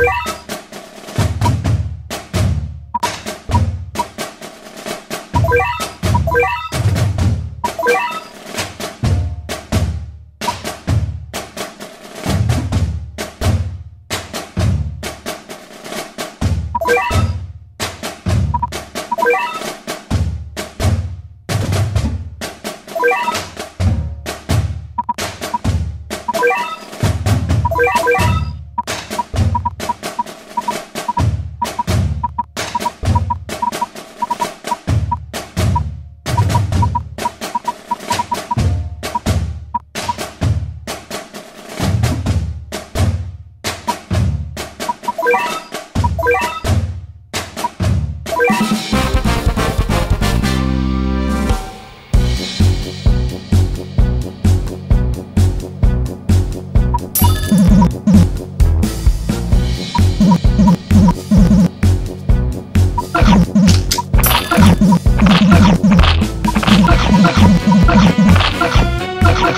Yeah!